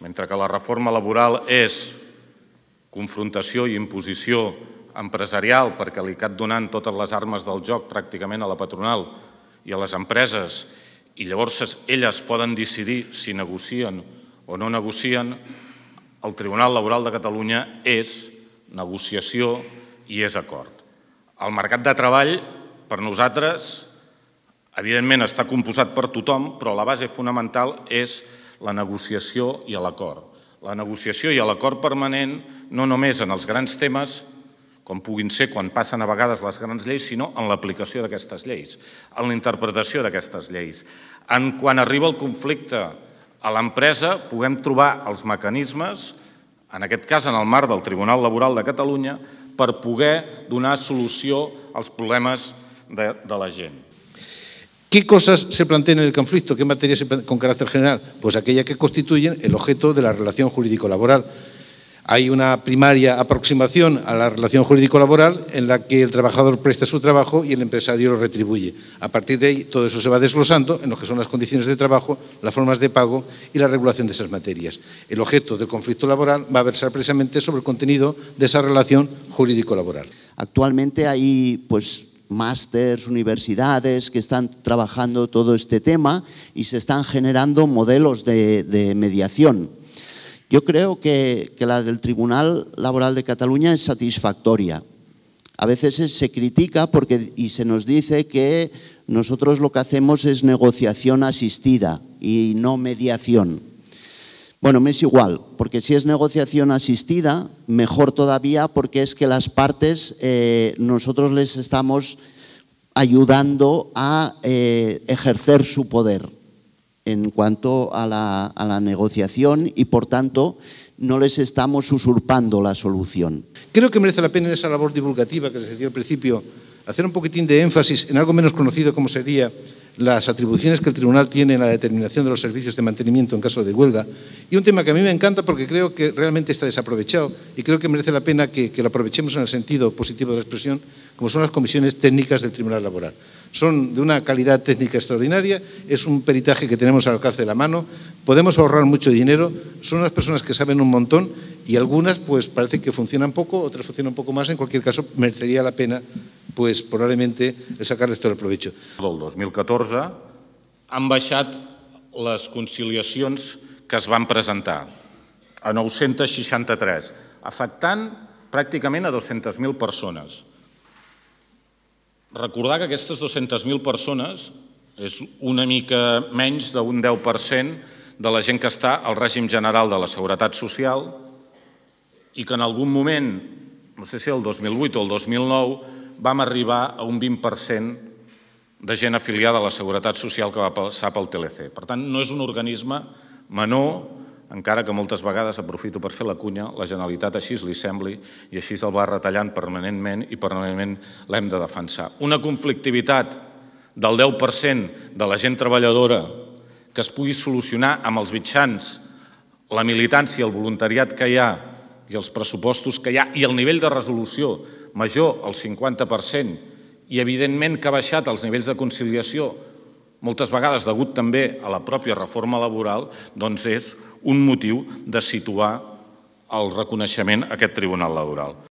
mentre que la reforma laboral és confrontació i imposició empresarial perquè li cap donant totes les armes del joc pràcticament a la patronal i a les empreses i llavors elles poden decidir si negocien o no negocien, el Tribunal Laboral de Catalunya és negociació i és acord. El mercat de treball, per nosaltres, evidentment està composat per tothom, però la base fonamental és la negociació i l'acord. La negociació i l'acord permanent no només en els grans temes, com puguin ser quan passen a vegades les grans lleis, sinó en l'aplicació d'aquestes lleis, en la interpretació d'aquestes lleis. En quan arriba el conflicte a l'empresa, puguem trobar els mecanismes, en aquest cas en el marc del Tribunal Laboral de Catalunya, per poder donar solució als problemes de, de la gent. ¿Qué cosas se plantean en el conflicto? ¿Qué materias con carácter general? Pues aquellas que constituyen el objeto de la relación jurídico-laboral. Hay una primaria aproximación a la relación jurídico-laboral en la que el trabajador presta su trabajo y el empresario lo retribuye. A partir de ahí, todo eso se va desglosando en lo que son las condiciones de trabajo, las formas de pago y la regulación de esas materias. El objeto del conflicto laboral va a versar precisamente sobre el contenido de esa relación jurídico-laboral. Actualmente hay pues, másters, universidades que están trabajando todo este tema y se están generando modelos de, de mediación. Yo creo que, que, la del Tribunal Laboral de Cataluña es satisfactoria. A veces se critica porque, y se nos dice que nosotros lo que hacemos es negociación asistida y no mediación. Bueno, me es igual, porque si es negociación asistida, mejor todavía porque es que las partes, eh, nosotros les estamos ayudando a eh, ejercer su poder en cuanto a la, a la negociación y, por tanto, no les estamos usurpando la solución. Creo que merece la pena en esa labor divulgativa que se decía al principio hacer un poquitín de énfasis en algo menos conocido como sería las atribuciones que el tribunal tiene en la determinación de los servicios de mantenimiento en caso de huelga. Y un tema que a mí me encanta porque creo que realmente está desaprovechado y creo que merece la pena que, lo aprovechemos en el sentido positivo de la expresión, como son las comisiones técnicas del Tribunal Laboral. Son de una calidad técnica extraordinaria, es un peritaje que tenemos al alcance de la mano, podemos ahorrar mucho dinero, son unas personas que saben un montón y algunas pues parece que funcionan poco, otras funcionan un poco más, en cualquier caso merecería la pena pues probablement sacar-les tot el provecho. Del 2014 han baixat les conciliacions que es van presentar a 963, afectant pràcticament a 200.000 persones. Recordar que aquestes 200.000 persones és una mica menys d'un 10% de la gent que està al règim general de la Seguretat Social i que en algun moment, no sé si el 2008 o el 2009, vam arribar a un 20% de gent afiliada a la Seguretat Social que va passar pel TLC. Per tant, no és un organisme menor, encara que moltes vegades, aprofito per fer la cunya, la Generalitat així li sembli i així el va retallant permanentment i permanentment l'hem de defensar. Una conflictivitat del 10% de la gent treballadora que es pugui solucionar amb els mitjans, la militància, el voluntariat que hi ha i els pressupostos que hi ha i el nivell de resolució major al 50% i evidentment que ha baixat els nivells de conciliació moltes vegades degut també a la pròpia reforma laboral, doncs és un motiu de situar el reconeixement a aquest Tribunal Laboral.